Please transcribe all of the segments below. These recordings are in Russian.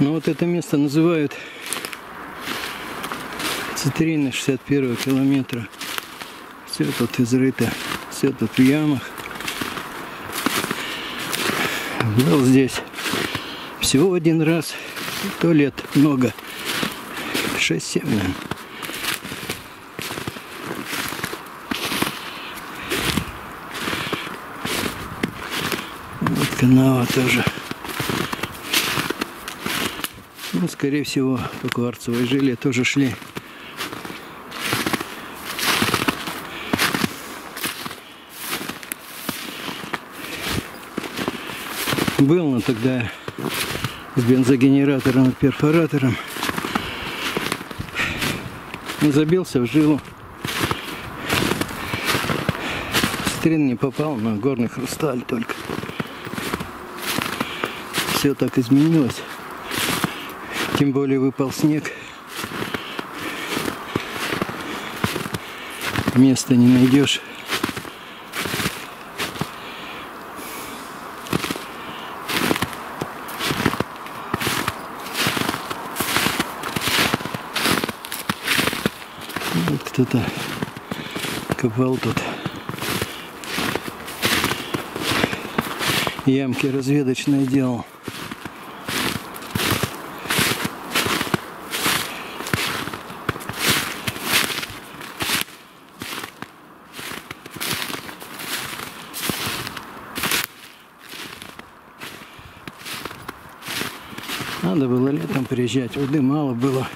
Ну вот это место называют цитрины 61 километра. Все тут изрыто, все тут в ямах. Был здесь всего один раз, то лет много, 6-7, наверное. Вот канава тоже. Ну, скорее всего, по кварцевой жиле тоже шли. Был, но тогда с бензогенератором и перфоратором. Забился в жилу. Стрин не попал на горный хрусталь только. Все так изменилось. Тем более выпал снег. Места не найдешь. Вот кто-то копал тут ямки разведочные делал. Надо было летом приезжать, воды мало было.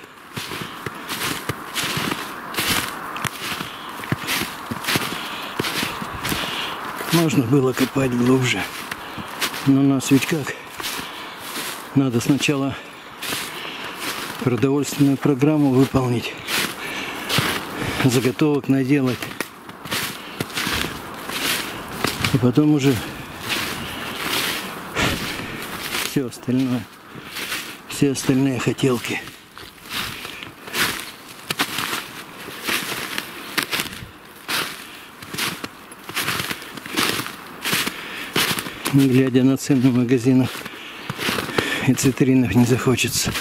Можно было копать глубже. Но нас ведь как? Надо сначала продовольственную программу выполнить. Заготовок наделать. И потом уже все остальное. Все остальные хотелки. глядя на цены в магазинах и цитринах не захочется.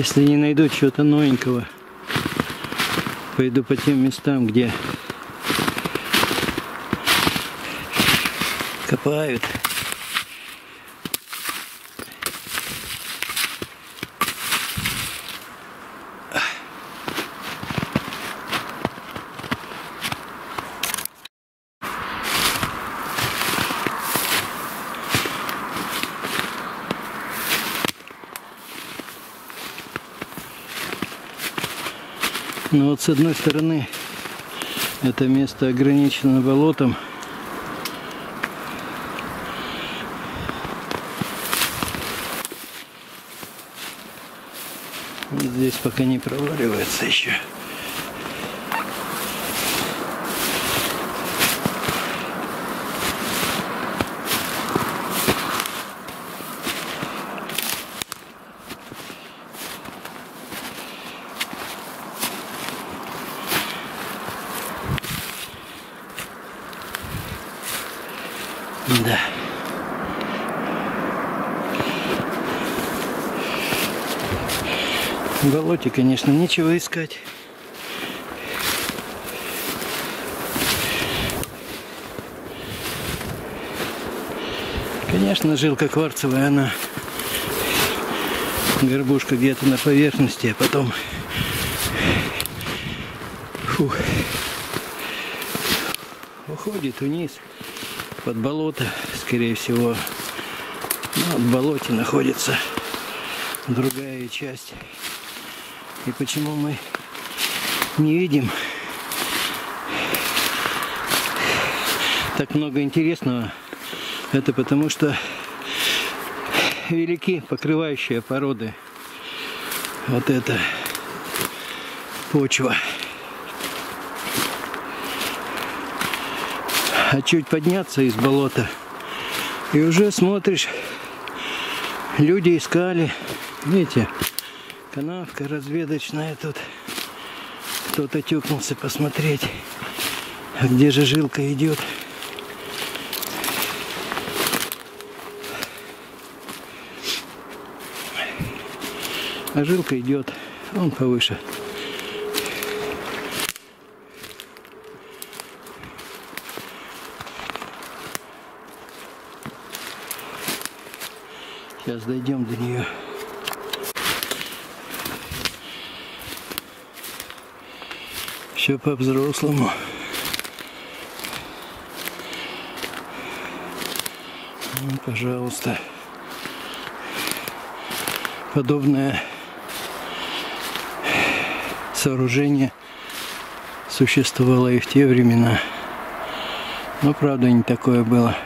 Если не найду чего-то новенького, пойду по тем местам, где копают. Но вот с одной стороны это место ограничено болотом. Здесь пока не проваливается еще. В болоте, конечно, нечего искать. Конечно, жилка кварцевая, она горбушка где-то на поверхности, а потом фух, уходит вниз под болото, скорее всего. Ну, в болоте находится другая часть. И почему мы не видим так много интересного, это потому что велики покрывающие породы. Вот это почва. А чуть подняться из болота, и уже смотришь, люди искали, видите, канавка разведочная тут. Кто-то тюкнулся посмотреть, а где же жилка идет. А жилка идет, он повыше. Сейчас дойдем до нее. Все по-взрослому. Ну, пожалуйста. Подобное сооружение существовало и в те времена. Но правда не такое было.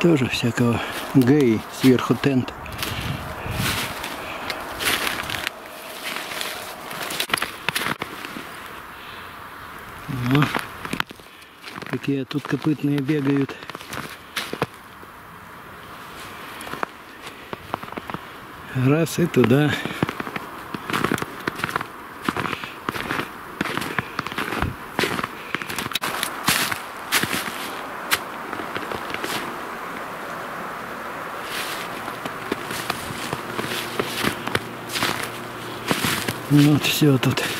Тоже всякого гей сверху тент. Ну, какие тут копытные бегают. Раз и туда. Ну вот все тут.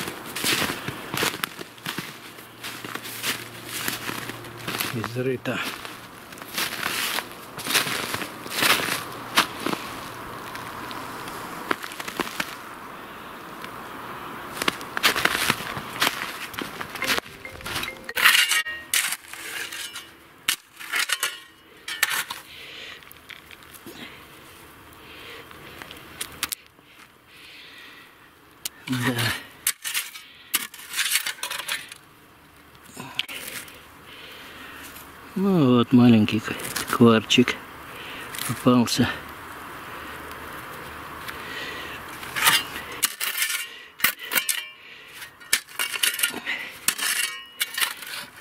Изрыто. Да. Ну вот маленький кварчик попался.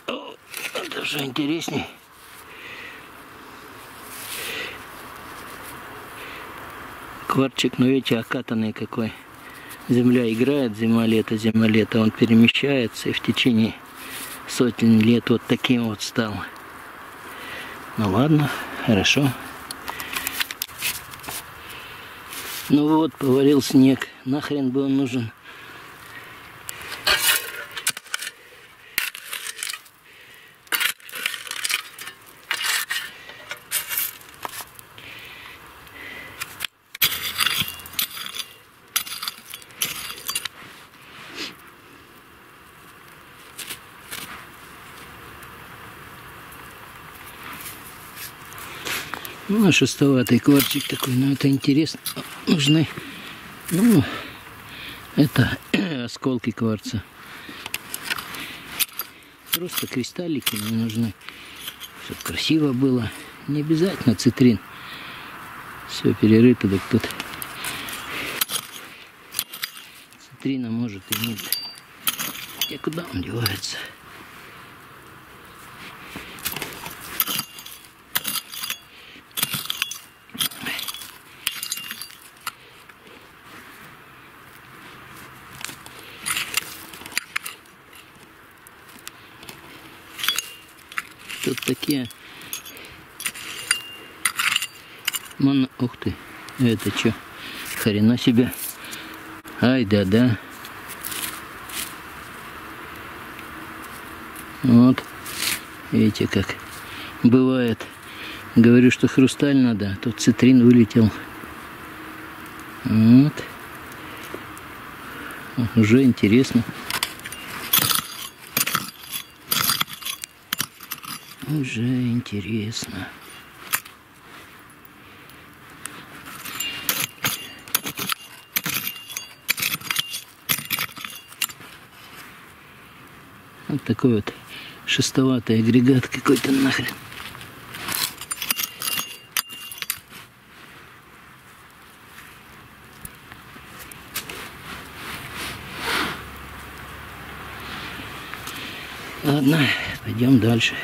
О, уже интересней. Кварчик, ну видите, окатанный какой. Земля играет, зима-лето, зима-лето. Он перемещается и в течение сотен лет вот таким вот стал. Ну ладно, хорошо. Ну вот, повалил снег. Нахрен бы он нужен. Ну, а шестоватый кварчик такой, ну это интересно. Нужны, ну, это осколки кварца. Просто кристаллики мне нужны, чтобы красиво было. Не обязательно цитрин. Все перерыто, так тут цитрина может и нет. Куда он девается? Такие... Мон... Ух ты, это что? Хрена себе. Ай да да. Вот. Видите, как бывает. Говорю, что хрусталь надо, а тут цитрин вылетел. Вот. Уже интересно. Уже интересно. Вот такой вот шестоватый агрегат какой-то нахрен. Ладно, пойдем дальше.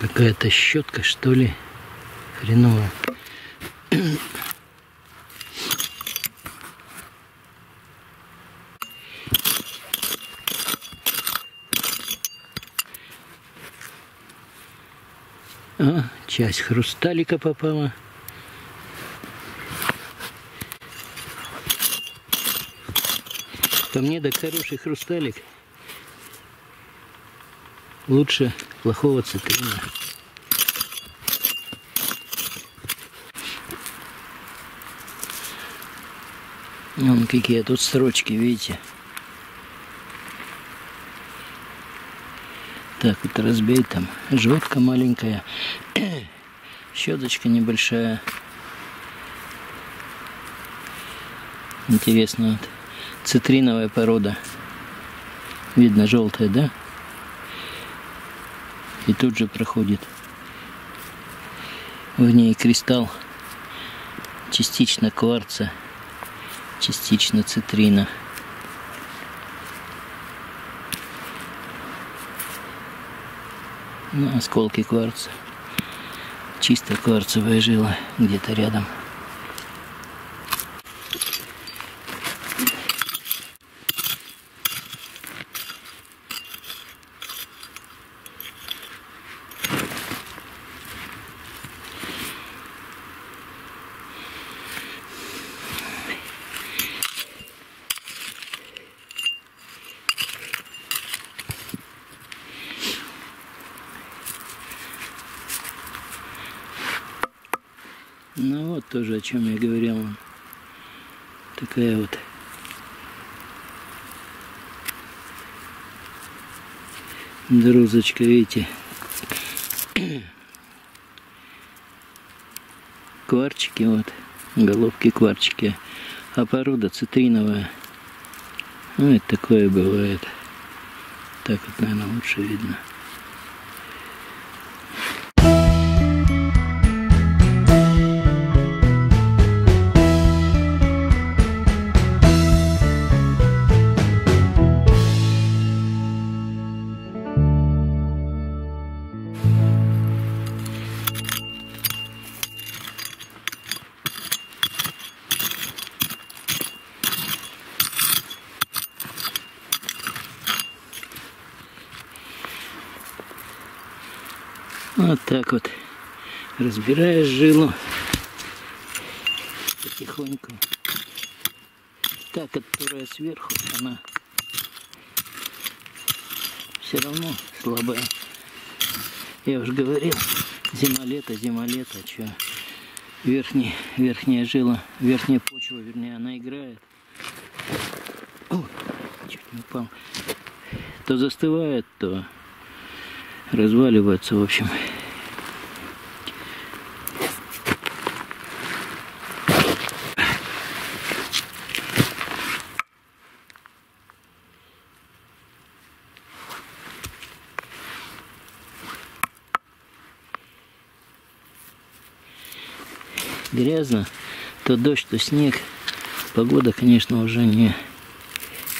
Какая-то щетка, что ли, хреновая. А, часть хрусталика попала. По мне, да хороший хрусталик лучше плохого цитрина. Вон какие тут строчки, видите? Так, вот разбей там. Желтка маленькая. Щеточка небольшая. Интересно, вот. Цитриновая порода. Видно желтая, да? И тут же проходит в ней кристалл частично кварца, частично цитрина. Ну, осколки кварца. Чисто кварцевая жила где-то рядом. Ну вот тоже о чем я говорил. Такая вот друзочка, видите. Кварчики вот, головки кварчики. А порода цитриновая. Ну, это такое бывает. Так вот, наверное, лучше видно. Вот так вот разбираешь жилу потихоньку. Та, которая сверху, она все равно слабая. Я уже говорил, зима-лето, зима-лето, что верхний, верхняя жила, верхняя почва, вернее, она играет. О, чуть не упал. То застывает, то разваливается, в общем. Грязно, то дождь, то снег. Погода, конечно, уже не,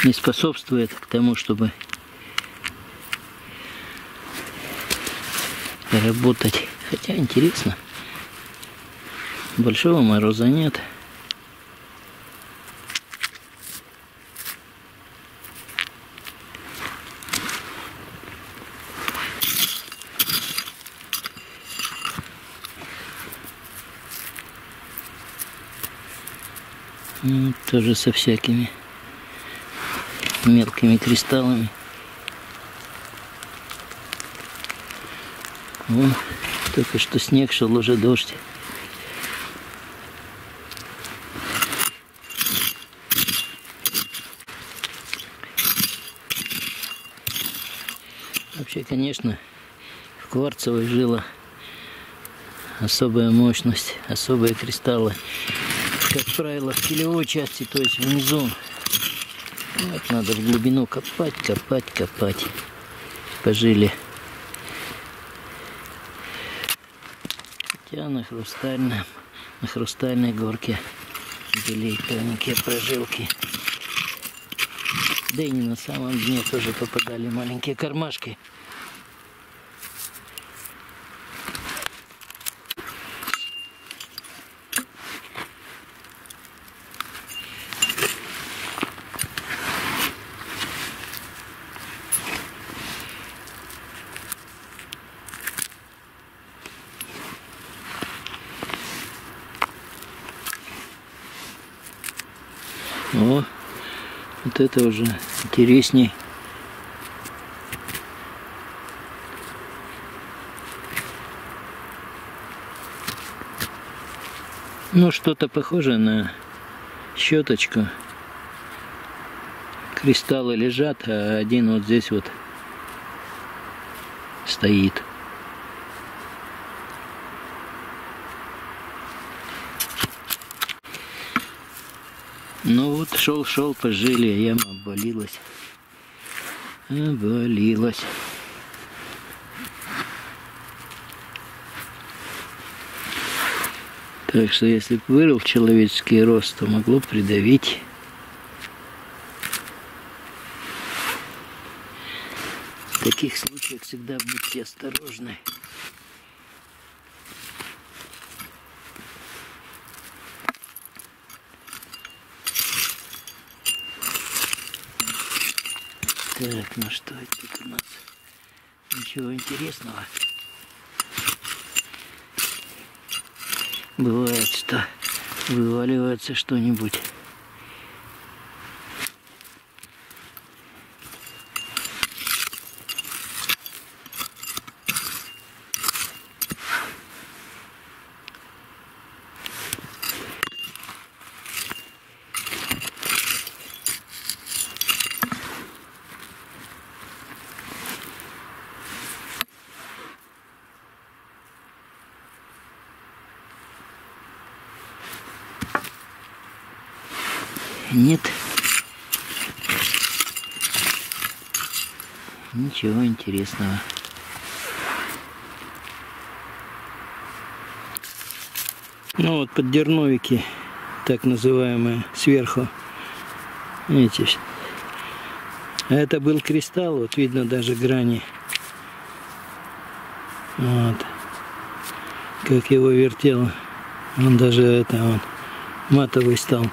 не способствует к тому, чтобы работать. Хотя интересно. Большого мороза нет. Ну, тоже со всякими мелкими кристаллами. Вон, только что снег шел, уже дождь. Вообще, конечно, в кварцевой жила особая мощность, особые кристаллы как правило, в килевой части, то есть внизу. Вот надо в глубину копать, копать, копать. Пожили. Хотя на хрустальном, на хрустальной горке были тоненькие прожилки. Да и не на самом дне тоже попадали маленькие кармашки. О, вот это уже интересней. Ну, что-то похожее на щеточку. Кристаллы лежат, а один вот здесь вот стоит. Вот, шел-шел, пожили, а яма обвалилась. Обвалилась. Так что если бы вырыл человеческий рост, то могло придавить. В таких случаях всегда будьте осторожны. Так, ну что тут у нас? Ничего интересного. Бывает, что вываливается что-нибудь. Нет. Ничего интересного. Ну вот поддерновики, так называемые, сверху. Видите, это был кристалл, вот видно даже грани. Вот. Как его вертело. Он даже это он матовый стал.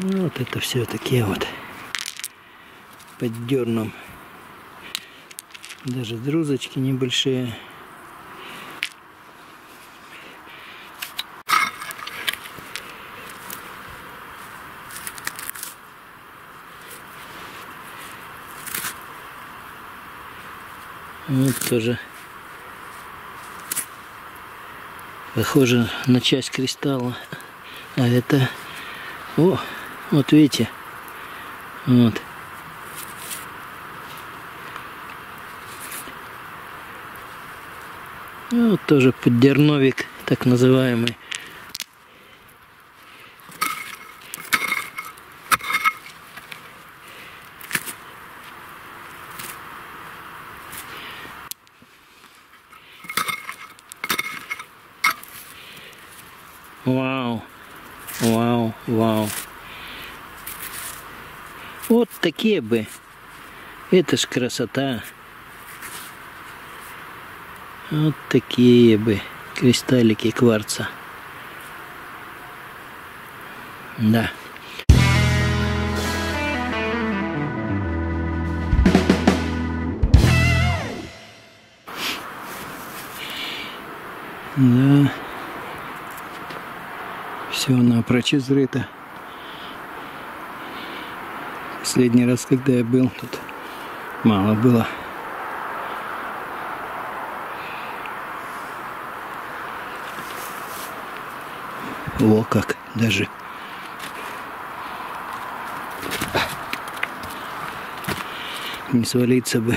Ну, вот это все такие вот под дерном. Даже друзочки небольшие. Вот тоже похоже на часть кристалла. А это... О, вот видите. Вот. Вот тоже поддерновик, так называемый. Такие бы. Это ж красота. Вот такие бы кристаллики кварца. Да. Да. Все напрочь изрыто. Последний раз, когда я был, тут мало было. О, как даже. Не свалиться бы.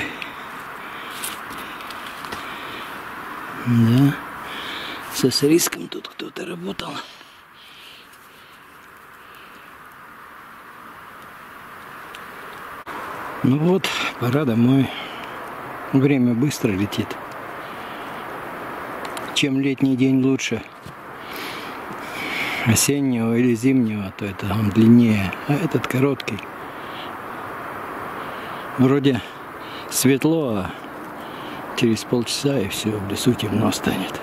Да. Со риском тут кто-то работал. Ну вот, пора домой. Время быстро летит. Чем летний день лучше осеннего или зимнего, то это он длиннее, а этот короткий. Вроде светло, а через полчаса и все, в лесу темно станет.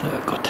Так вот.